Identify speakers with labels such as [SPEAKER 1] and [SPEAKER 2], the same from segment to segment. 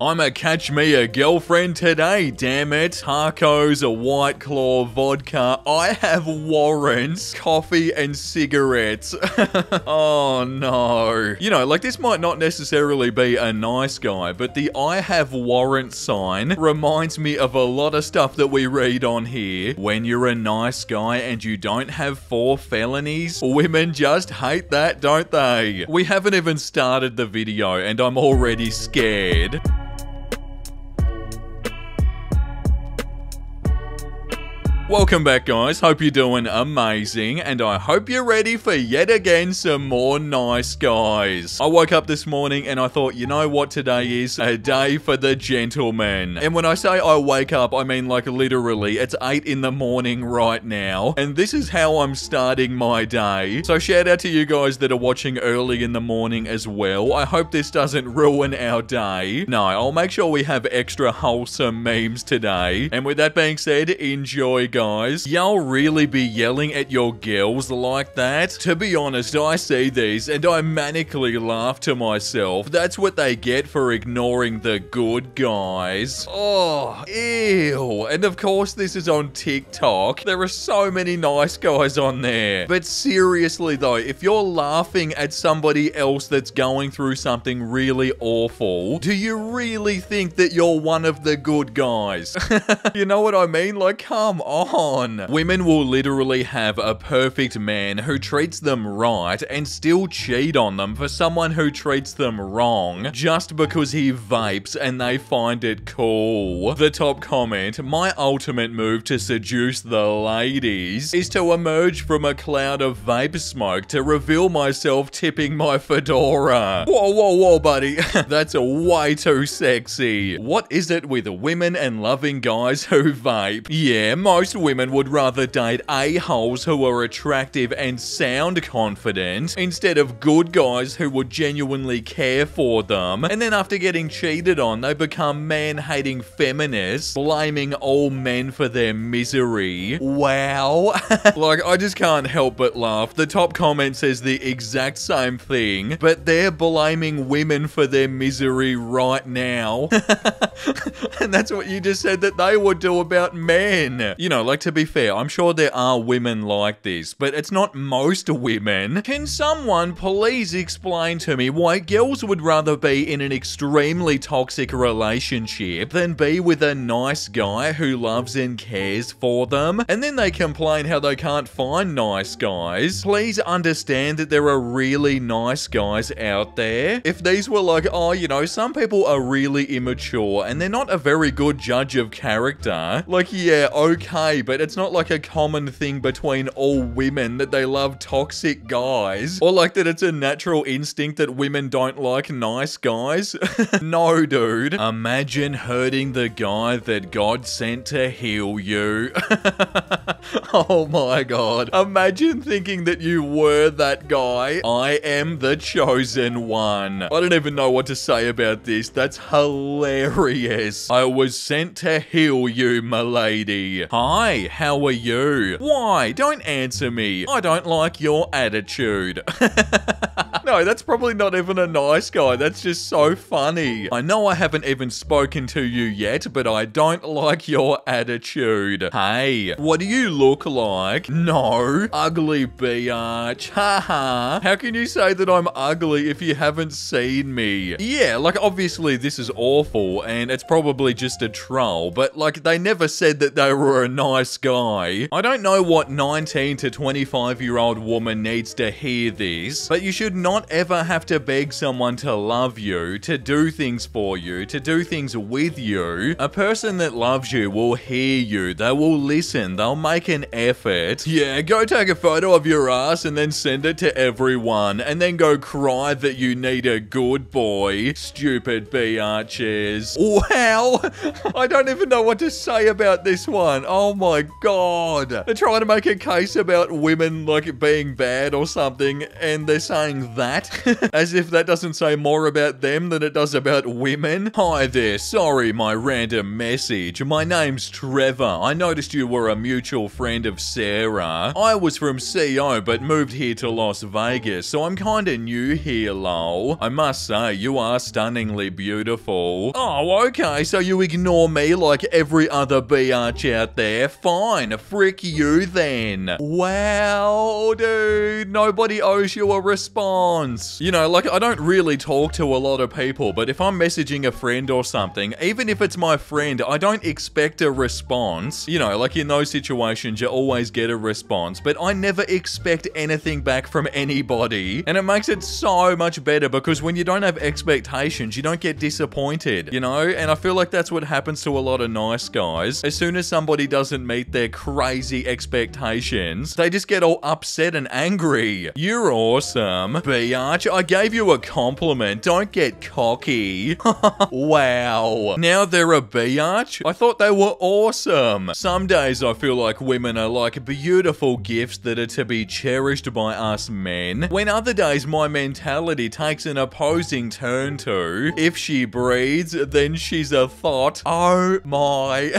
[SPEAKER 1] I'ma catch me a girlfriend today, damn it. Harco's a White Claw vodka. I have warrants, coffee, and cigarettes. oh no. You know, like this might not necessarily be a nice guy, but the I have warrant sign reminds me of a lot of stuff that we read on here. When you're a nice guy and you don't have four felonies, women just hate that, don't they? We haven't even started the video and I'm already scared. Welcome back guys, hope you're doing amazing and I hope you're ready for yet again some more nice guys. I woke up this morning and I thought, you know what today is? A day for the gentleman. And when I say I wake up, I mean like literally, it's 8 in the morning right now and this is how I'm starting my day. So shout out to you guys that are watching early in the morning as well. I hope this doesn't ruin our day. No, I'll make sure we have extra wholesome memes today. And with that being said, enjoy guys. Y'all really be yelling at your girls like that? To be honest, I see these and I manically laugh to myself. That's what they get for ignoring the good guys. Oh, ew. And of course, this is on TikTok. There are so many nice guys on there. But seriously though, if you're laughing at somebody else that's going through something really awful, do you really think that you're one of the good guys? you know what I mean? Like, come on on. Women will literally have a perfect man who treats them right and still cheat on them for someone who treats them wrong just because he vapes and they find it cool. The top comment, my ultimate move to seduce the ladies is to emerge from a cloud of vape smoke to reveal myself tipping my fedora. Whoa, whoa, whoa, buddy. That's a way too sexy. What is it with women and loving guys who vape? Yeah, most women would rather date a-holes who are attractive and sound confident instead of good guys who would genuinely care for them. And then after getting cheated on, they become man-hating feminists, blaming all men for their misery. Wow. like, I just can't help but laugh. The top comment says the exact same thing, but they're blaming women for their misery right now. and that's what you just said that they would do about men. You know, like to be fair, I'm sure there are women like this, but it's not most women. Can someone please explain to me why girls would rather be in an extremely toxic relationship than be with a nice guy who loves and cares for them? And then they complain how they can't find nice guys. Please understand that there are really nice guys out there. If these were like, oh, you know, some people are really immature and they're not a very good judge of character, like, yeah, okay, but it's not like a common thing between all women that they love toxic guys. Or like that it's a natural instinct that women don't like nice guys. no, dude. Imagine hurting the guy that God sent to heal you. oh my god. Imagine thinking that you were that guy. I am the chosen one. I don't even know what to say about this. That's hilarious. I was sent to heal you, my lady. Hi, how are you? Why? Don't answer me. I don't like your attitude. no, that's probably not even a nice guy. That's just so funny. I know I haven't even spoken to you yet, but I don't like your attitude. Hey, what do you look like? No, ugly biatch. Haha. How can you say that I'm ugly if you haven't seen me? Yeah, like obviously this is awful and it's probably just a troll, but like they never said that they were a nice guy. I don't know what 19 to 25 year old woman needs to hear this, but you should not ever have to beg someone to love you, to do things for you, to do things with you. A person that loves you will hear you, they will listen, they'll make an effort. Yeah, go take a photo of your ass and then send it to everyone, and then go cry that you need a good boy. Stupid biatches. Wow, I don't even know what to say about this one. Oh my god. They're trying to make a case about women like being bad or something, and they're saying that as if that doesn't say more about them than it does about women. Hi there, sorry my random message. My name's Trevor. I noticed you were a mutual friend of Sarah. I was from CO but moved here to Las Vegas, so I'm kinda new here, lol. I must say, you are stunningly beautiful. Oh, okay, so you ignore me like every other biatch out there. Fine, frick you then. Wow, dude, nobody owes you a response. You know, like, I don't really talk to a lot of people, but if I'm messaging a friend or something, even if it's my friend, I don't expect a response. You know, like in those situations, you always get a response, but I never expect anything back from anybody. And it makes it so much better because when you don't have expectations, you don't get disappointed, you know? And I feel like that's what happens to a lot of nice guys. As soon as somebody doesn't meet their crazy expectations, they just get all upset and angry. You're awesome. Biatch, I gave you a compliment. Don't get cocky. wow. Now they're a biatch? I thought they were awesome. Some days I feel like women are like beautiful gifts that are to be cherished by us men. When other days my mentality takes an opposing turn to, if she breeds, then she's a thought. Oh my.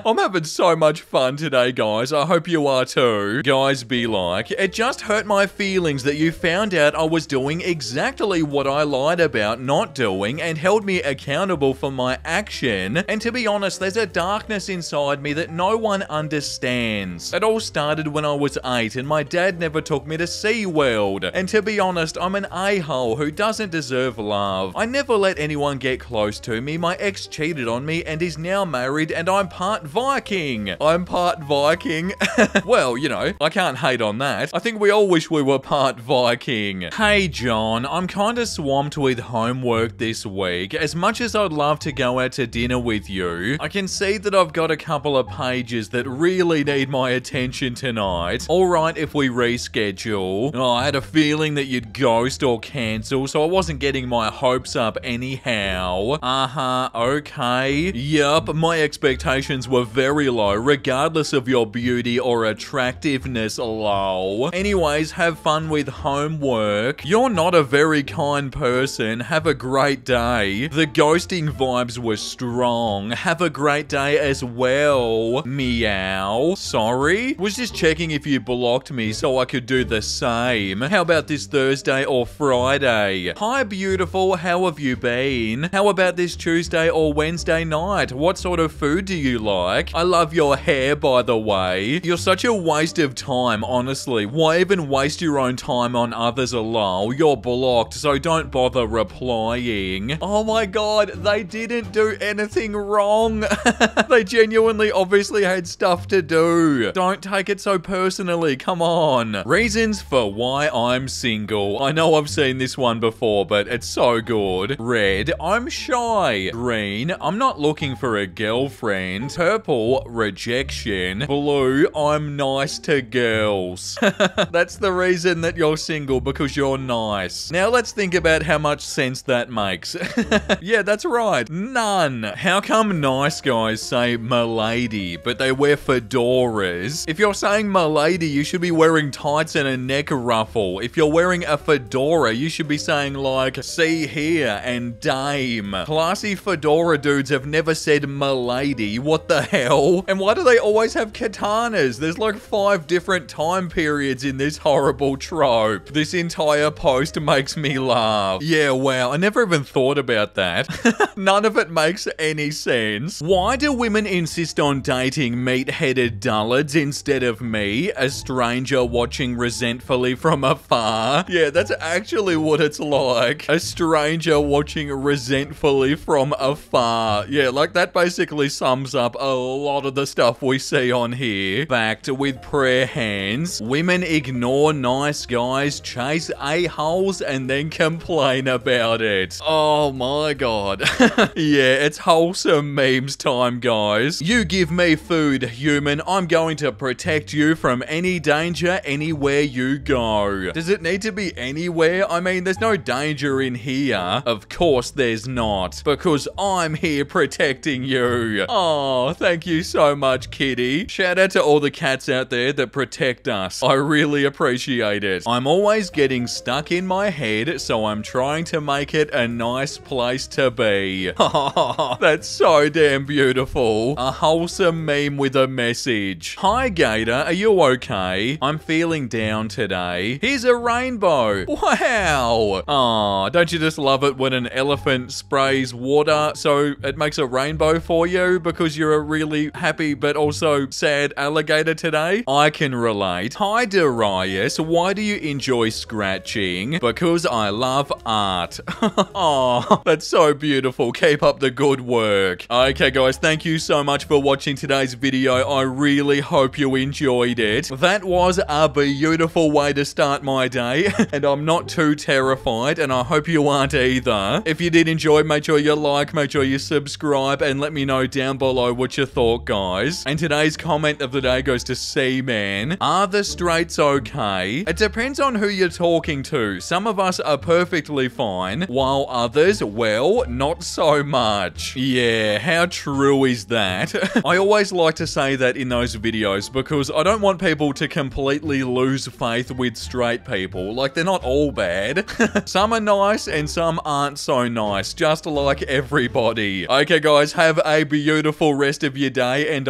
[SPEAKER 1] I'm having so much fun today, guys. I hope you are too. Guys be like, it just hurt my feelings that you found out I was doing exactly what I lied about not doing and held me accountable for my action. And to be honest, there's a darkness inside me that no one understands. It all started when I was 8 and my dad never took me to SeaWorld. And to be honest, I'm an a-hole who doesn't deserve love. I never let anyone get close to me. My ex cheated on me and is now married and I'm part Viking. I'm part Viking. well, you know, I can't hate on that. I think we all wish we were part Viking. Hey John, I'm kinda swamped with homework this week. As much as I'd love to go out to dinner with you, I can see that I've got a couple of pages that really need my attention tonight. Alright if we reschedule. Oh, I had a feeling that you'd ghost or cancel, so I wasn't getting my hopes up anyhow. Uh-huh, okay. Yup, my expectations were very low, regardless of your beauty or attractiveness, lol. Anyways, have fun with homework. You're not a very kind person. Have a great day. The ghosting vibes were strong. Have a great day as well. Meow. Sorry? Was just checking if you blocked me so I could do the same. How about this Thursday or Friday? Hi, beautiful. How have you been? How about this Tuesday or Wednesday night? What sort of food do you like? I love your hair, by the way. You're such a waste of time, honestly. Why even waste your own time on others alone? You're blocked, so don't bother replying. Oh my god, they didn't do anything wrong. they genuinely obviously had stuff to do. Don't take it so personally, come on. Reasons for why I'm single. I know I've seen this one before, but it's so good. Red, I'm shy. Green, I'm not looking for a girlfriend. Purple, rejection. Blue, I'm nice to girls. That's the reason that you're single, because you're nice. Now let's think about how much sense that makes. yeah, that's right. None. How come nice guys say milady, but they wear fedoras? If you're saying milady, you should be wearing tights and a neck ruffle. If you're wearing a fedora, you should be saying like, see here and dame. Classy fedora dudes have never said milady. What the hell? And why do they always have katanas? There's like five different time periods in this horrible trope. This entire post makes me laugh. Yeah, wow. I never even thought about that. None of it makes any sense. Why do women insist on dating meat-headed dullards instead of me, a stranger watching resentfully from afar? Yeah, that's actually what it's like. A stranger watching resentfully from afar. Yeah, like that basically sums up a lot of the stuff we see on here. Backed with prayer hands. Women ignore nice guys, chase a-holes, and then complain about it. Oh my god. yeah, it's wholesome memes time, guys. You give me food, human. I'm going to protect you from any danger anywhere you go. Does it need to be anywhere? I mean, there's no danger in here. Of course there's not. Because I'm here protecting you. Oh, thank you so much, kitty. Shout out to all the cats out there that protect us. I really appreciate it. I'm always getting stuck in my head, so I'm trying to make it a nice place to be. That's so damn beautiful. A wholesome meme with a message. Hi, Gator. Are you okay? I'm feeling down today. Here's a rainbow. Wow. Aw, don't you just love it when an elephant sprays water so it makes a rainbow for you because you're a really happy but also sad alligator today? I can relate. Hi, Darius. Why do you enjoy scratching? Because I love art. Aw, that's so beautiful. Keep up the good work. Okay, guys, thank you so much for watching today's video. I really hope you enjoyed it. That was a beautiful way to start my day, and I'm not too terrified, and I hope you aren't either. If you did enjoy, make sure you like, make sure you subscribe, and let me know down below what you thought, guys. And today's comment of the day goes to C-Man. Are the straights okay? It depends on who you're talking to. Some of us are perfectly fine, while others, well, not so much. Yeah, how true is that? I always like to say that in those videos because I don't want people to completely lose faith with straight people. Like, they're not all bad. some are nice and some aren't so nice, just like everybody. Okay, guys, have a beautiful rest of your day and